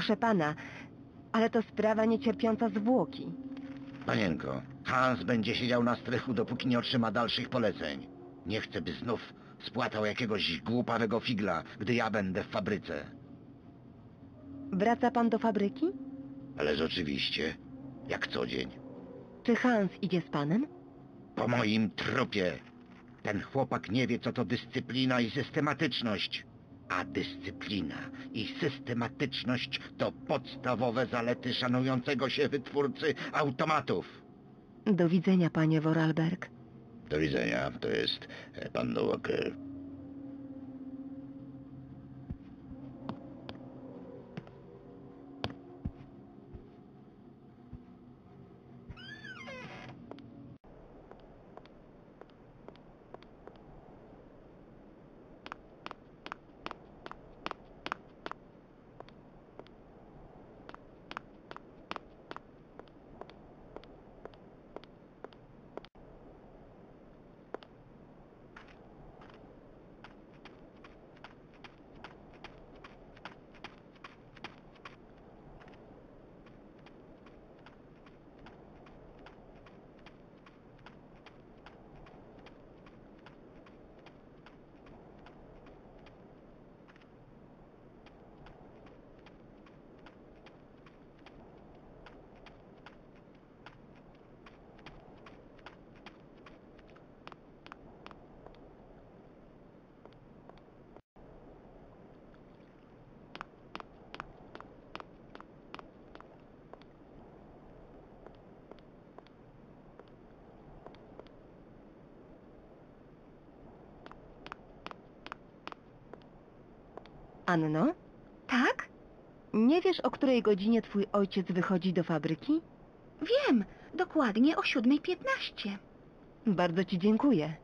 Proszę pana, ale to sprawa niecierpiąca zwłoki. Panienko, Hans będzie siedział na strychu, dopóki nie otrzyma dalszych poleceń. Nie chcę, by znów spłatał jakiegoś głupawego figla, gdy ja będę w fabryce. Wraca pan do fabryki? Ależ oczywiście, jak co dzień. Czy Hans idzie z panem? Po moim trupie. Ten chłopak nie wie, co to dyscyplina i systematyczność. A dyscyplina i systematyczność to podstawowe zalety szanującego się wytwórcy automatów. Do widzenia, panie Vorarlberg. Do widzenia, to jest e, pan Walker. Anno? Tak? Nie wiesz, o której godzinie twój ojciec wychodzi do fabryki? Wiem, dokładnie o 7.15. Bardzo ci dziękuję.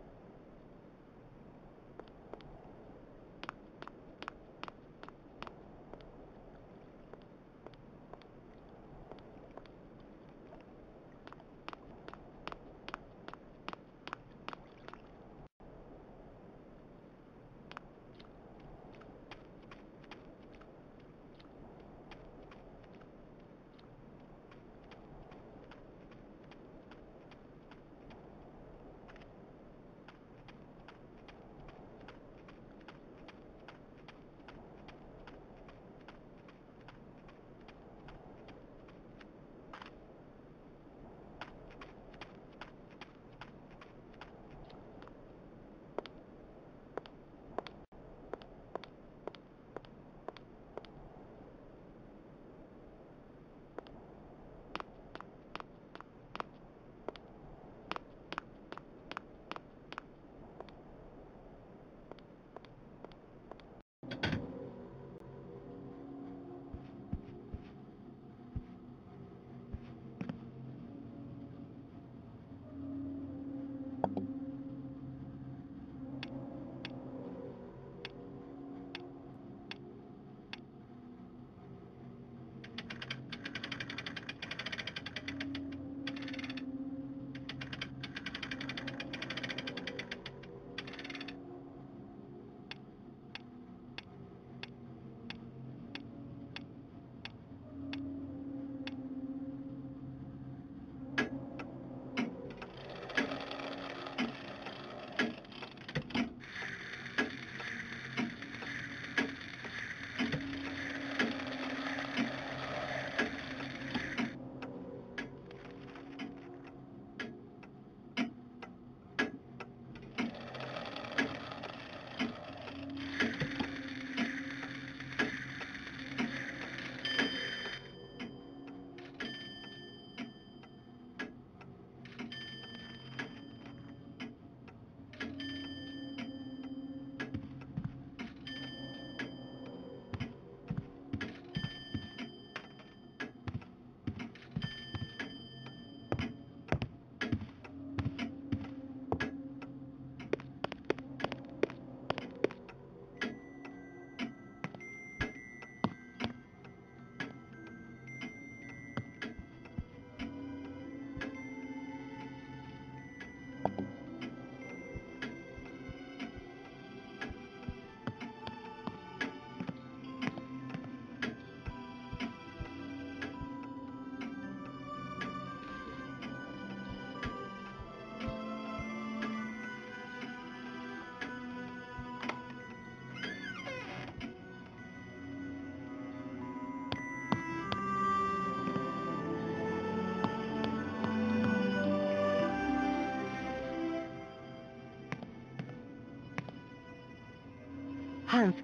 Hans,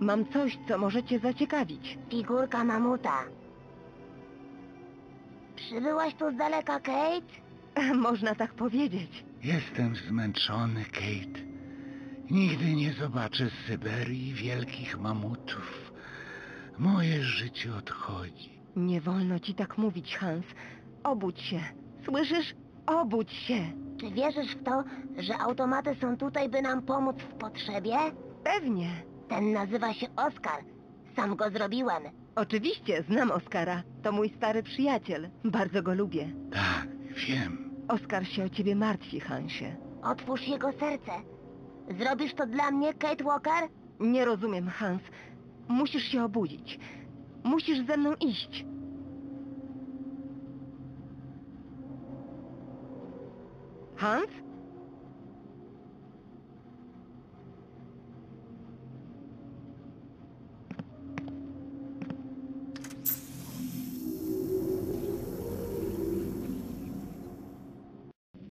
mam coś, co może cię zaciekawić. Figurka mamuta. Przybyłaś tu z daleka, Kate? Można tak powiedzieć. Jestem zmęczony, Kate. Nigdy nie zobaczę Syberii wielkich mamutów. Moje życie odchodzi. Nie wolno ci tak mówić, Hans. Obudź się. Słyszysz? Obudź się. Czy wierzysz w to, że automaty są tutaj, by nam pomóc w potrzebie? Pewnie. Ten nazywa się Oskar. Sam go zrobiłem. Oczywiście, znam Oskara. To mój stary przyjaciel. Bardzo go lubię. Tak, wiem. Oskar się o ciebie martwi, Hansie. Otwórz jego serce. Zrobisz to dla mnie, Kate Walker? Nie rozumiem, Hans. Musisz się obudzić. Musisz ze mną iść. Hans?